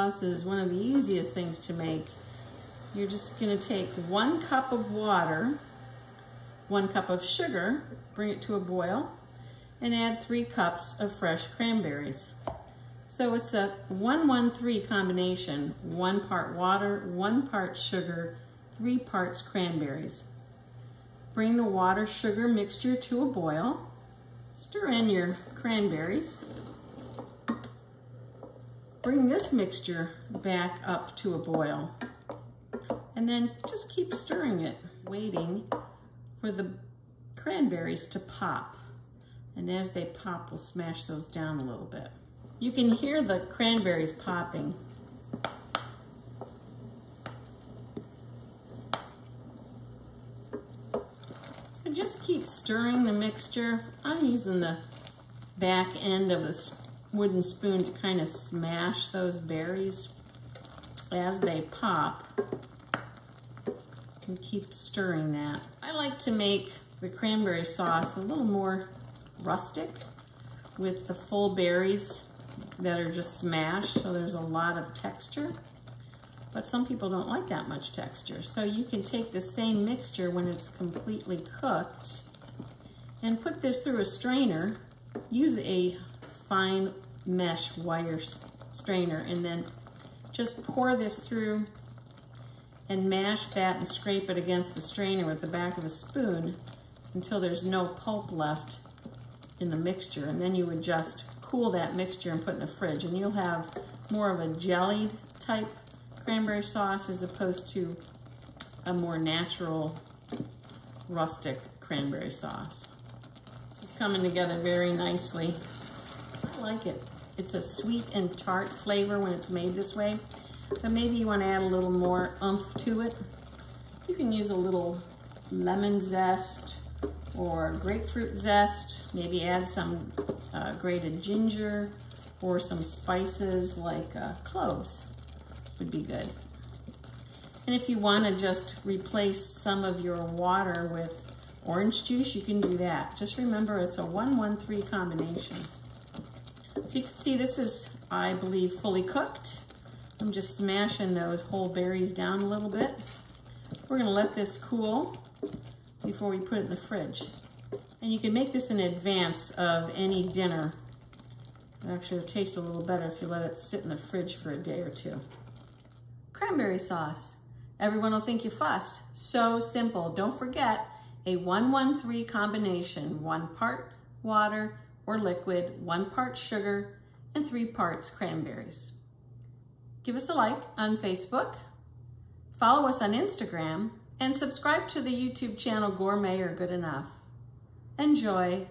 sauce is one of the easiest things to make. You're just gonna take one cup of water, one cup of sugar, bring it to a boil, and add three cups of fresh cranberries. So it's a 1-1-3 combination, one part water, one part sugar, three parts cranberries. Bring the water sugar mixture to a boil. Stir in your cranberries. Bring this mixture back up to a boil. And then just keep stirring it, waiting for the cranberries to pop. And as they pop, we'll smash those down a little bit. You can hear the cranberries popping. So just keep stirring the mixture. I'm using the back end of the wooden spoon to kind of smash those berries as they pop. And keep stirring that. I like to make the cranberry sauce a little more rustic with the full berries that are just smashed, so there's a lot of texture. But some people don't like that much texture. So you can take the same mixture when it's completely cooked and put this through a strainer. Use a fine mesh wire strainer and then just pour this through and mash that and scrape it against the strainer with the back of a spoon until there's no pulp left in the mixture. And then you would just cool that mixture and put in the fridge and you'll have more of a jellied type cranberry sauce as opposed to a more natural rustic cranberry sauce. This is coming together very nicely. Like it. It's a sweet and tart flavor when it's made this way, but maybe you want to add a little more oomph to it. You can use a little lemon zest or grapefruit zest, maybe add some uh, grated ginger or some spices like uh, cloves would be good. And if you want to just replace some of your water with orange juice, you can do that. Just remember it's a 1-1-3 combination. So you can see this is, I believe, fully cooked. I'm just smashing those whole berries down a little bit. We're gonna let this cool before we put it in the fridge. And you can make this in advance of any dinner. Actually, it'll taste a little better if you let it sit in the fridge for a day or two. Cranberry sauce. Everyone will think you fussed. So simple. Don't forget a 1-1-3 combination. One part water, or liquid, one part sugar, and three parts cranberries. Give us a like on Facebook, follow us on Instagram, and subscribe to the YouTube channel Gourmet or Good Enough. Enjoy!